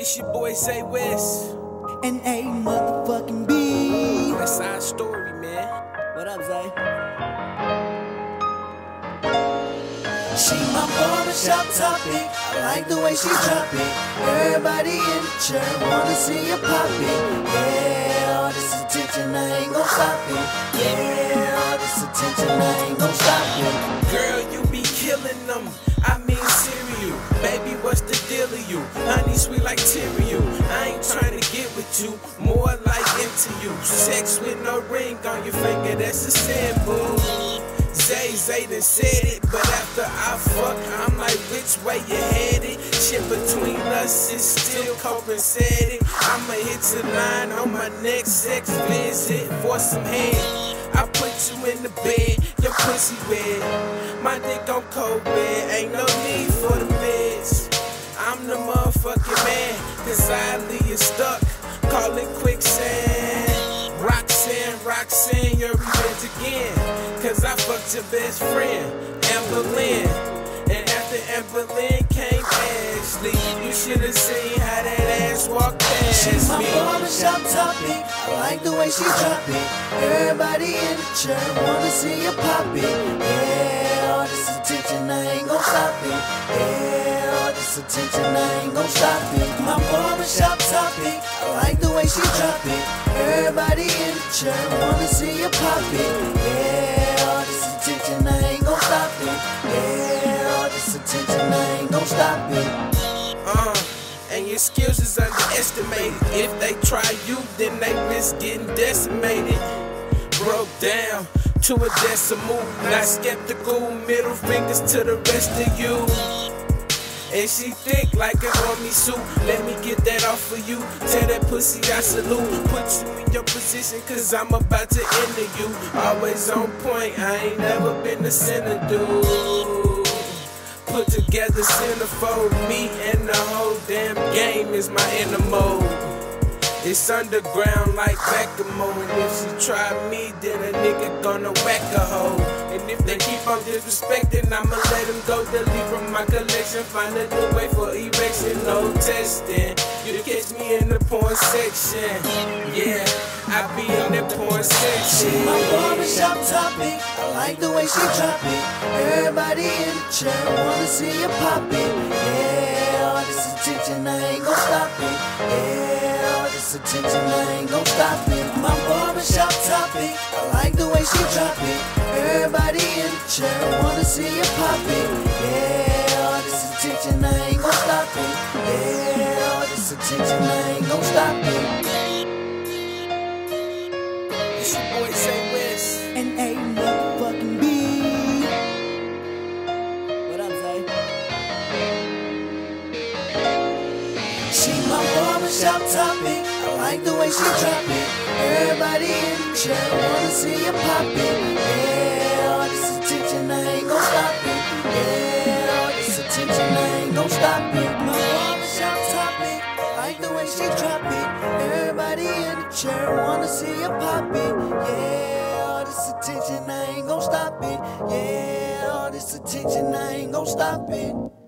It's your boy Zay West. And a motherfucking B. West Side Story, man. What up, Zay? She my barbershop topic. I like the way she drop it. Everybody in the church wanna see her pop it. Yeah, all this attention, I ain't gon' stop it. Yeah, all this attention, I ain't gon' stop it. Girl, you be killing them. I mean, cereal. Baby, what's the deal of you? Honey, sweet like Tyrael. I ain't trying to get with you, more like into you. Sex with no ring on your finger, that's a sin, boo. Zay, Zay done said it, but after I fuck, I'm like, which way you headed? Shit between us is still compensating. I'ma hit the line on my next sex visit for some head. I put you in the bed, your pussy wet. My dick on cold bed, ain't no need I leave stuck. Call it quicksand. Roxanne, Roxanne, you're revenge again. Cause I fucked your best friend, Amber Lynn. And after Amber Lynn came Ashley, you should've seen how that ass walked past She's my me. barbershop topic. I like the way she drop it. Everybody in the chair wanna see her pop it. Yeah, all this attention, I ain't gon' stop it. Yeah, attention, I ain't gon' stop it. My barbershop topic. I like the way she drop it. Everybody in the church wanna see her pop it. Yeah, all this attention, I ain't gon' stop it. Yeah, all this attention, I ain't gon' stop it. Uh, and your skills is underestimated. If they try you, then they risk getting decimated. Broke down to a decimal, not skeptical. Middle fingers to the rest of you. And she thick like an army suit. Let me get that off of you. Tell that pussy I salute. Put you in your position, cause I'm about to enter you. Always on point, I ain't never been the center dude. Put together centerfold, me and the whole damn game is my inner. It's underground like Beckham, and if she try me, then a nigga gonna whack a hoe. And if they keep on disrespecting, I'ma let them go. Delete from my collection, find a new way for erection, no testing. You catch me in the porn section, yeah, I be in the porn She section. my barbershop topic. I like the way she drop it. Everybody in the church wanna see her pop it. Yeah, all this attention, I ain't gon' stop it. Yeah, this attention, I ain't gon' stop it. My barbershop topic. I like the way she drop it. Everybody in the chair wanna see her pop it. Yeah, all this attention, I ain't gon' stop it. Yeah, all this attention, I ain't gon' stop it. It's your boy my barbershop topic. I like the way she drop it. Everybody in the church wanna see her pop it. Yeah, all this attention, I ain't gon' stop it. Yeah, all this attention, I ain't gon' stop it. Barbershop topic. I like the way she drop it. Everybody in the church wanna see her pop it. Yeah, all this attention, I ain't gon' stop it. Yeah, all this attention, I ain't gon' stop it.